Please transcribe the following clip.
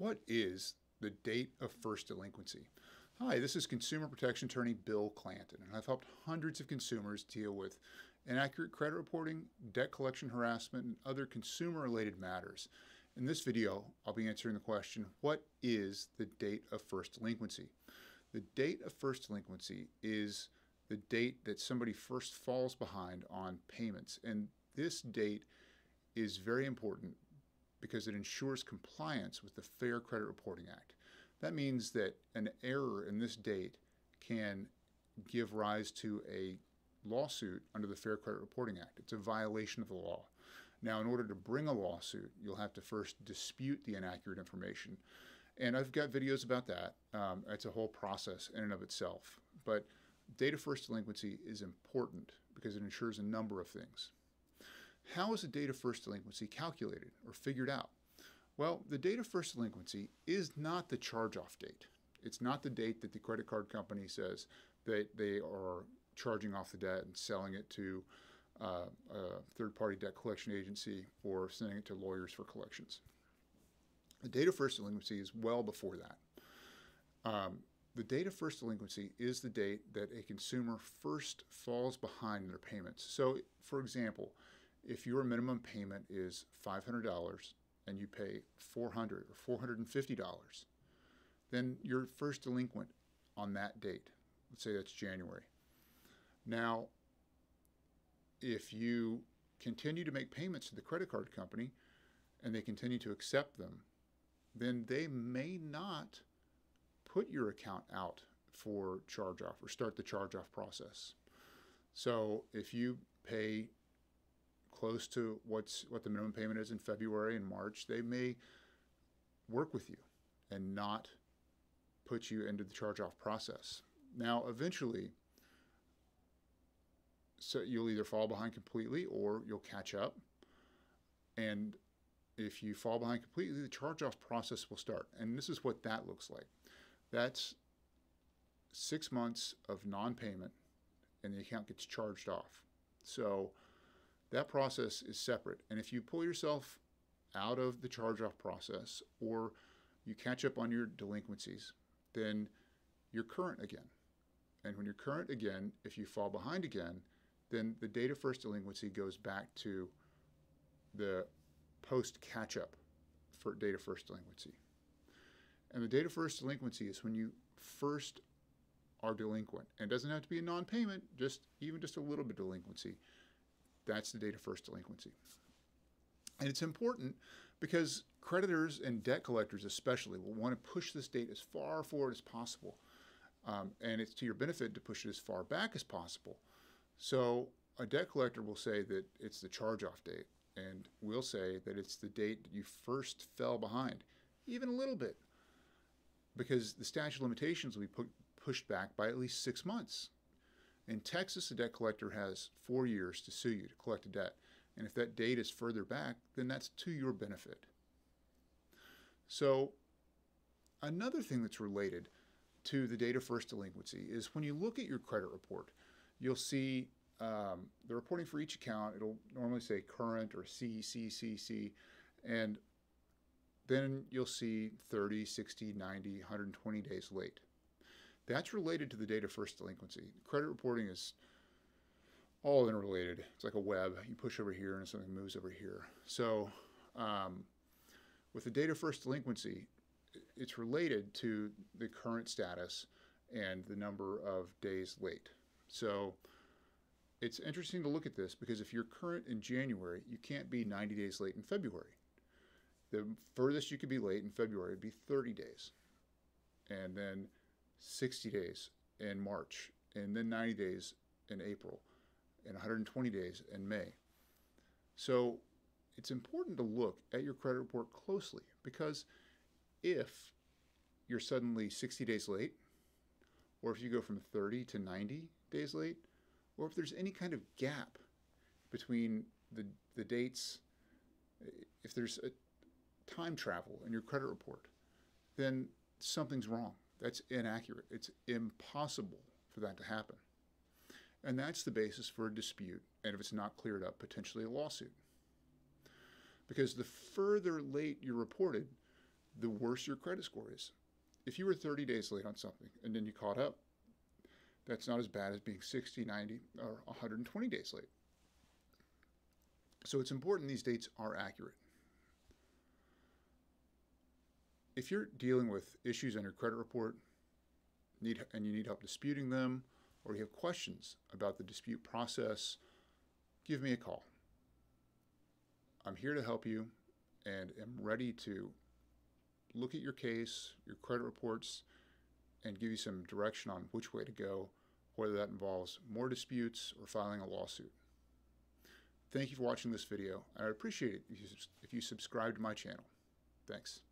What is the date of first delinquency? Hi, this is consumer protection attorney Bill Clanton, and I've helped hundreds of consumers deal with inaccurate credit reporting, debt collection harassment, and other consumer related matters. In this video, I'll be answering the question What is the date of first delinquency? The date of first delinquency is the date that somebody first falls behind on payments, and this date is very important because it ensures compliance with the Fair Credit Reporting Act. That means that an error in this date can give rise to a lawsuit under the Fair Credit Reporting Act. It's a violation of the law. Now, in order to bring a lawsuit, you'll have to first dispute the inaccurate information. And I've got videos about that. Um, it's a whole process in and of itself. But date of first delinquency is important because it ensures a number of things. How is the date of first delinquency calculated or figured out? Well, the date of first delinquency is not the charge off date. It's not the date that the credit card company says that they are charging off the debt and selling it to uh, a third party debt collection agency or sending it to lawyers for collections. The date of first delinquency is well before that. Um, the date of first delinquency is the date that a consumer first falls behind in their payments. So, for example, if your minimum payment is $500 and you pay $400 or $450, then you're first delinquent on that date. Let's say that's January. Now, if you continue to make payments to the credit card company and they continue to accept them, then they may not put your account out for charge off or start the charge off process. So if you pay close to what's what the minimum payment is in February and March, they may work with you and not put you into the charge off process. Now, eventually, so you'll either fall behind completely or you'll catch up. And if you fall behind completely, the charge off process will start. And this is what that looks like. That's six months of non payment, and the account gets charged off. So that process is separate. And if you pull yourself out of the charge off process or you catch up on your delinquencies, then you're current again. And when you're current again, if you fall behind again, then the date of first delinquency goes back to the post catch up for date of first delinquency. And the date of first delinquency is when you first are delinquent. And it doesn't have to be a non payment, just even just a little bit of delinquency. That's the date of first delinquency. And it's important because creditors and debt collectors, especially, will want to push this date as far forward as possible. Um, and it's to your benefit to push it as far back as possible. So a debt collector will say that it's the charge off date, and we'll say that it's the date that you first fell behind, even a little bit, because the statute of limitations will be put, pushed back by at least six months. In Texas, a debt collector has four years to sue you to collect a debt. And if that date is further back, then that's to your benefit. So, another thing that's related to the date of first delinquency is when you look at your credit report, you'll see um, the reporting for each account. It'll normally say current or C, C, C, C. And then you'll see 30, 60, 90, 120 days late. That's related to the date of first delinquency. Credit reporting is all interrelated. It's like a web. You push over here and something moves over here. So, um, with the date of first delinquency, it's related to the current status and the number of days late. So, it's interesting to look at this because if you're current in January, you can't be 90 days late in February. The furthest you could be late in February would be 30 days. And then 60 days in March, and then 90 days in April, and 120 days in May. So it's important to look at your credit report closely because if you're suddenly 60 days late, or if you go from 30 to 90 days late, or if there's any kind of gap between the, the dates, if there's a time travel in your credit report, then something's wrong. That's inaccurate. It's impossible for that to happen. And that's the basis for a dispute, and if it's not cleared up, potentially a lawsuit. Because the further late you're reported, the worse your credit score is. If you were 30 days late on something and then you caught up, that's not as bad as being 60, 90, or 120 days late. So it's important these dates are accurate. If you're dealing with issues on your credit report need, and you need help disputing them, or you have questions about the dispute process, give me a call. I'm here to help you and am ready to look at your case, your credit reports, and give you some direction on which way to go, whether that involves more disputes or filing a lawsuit. Thank you for watching this video. and I appreciate it if you, if you subscribe to my channel. Thanks.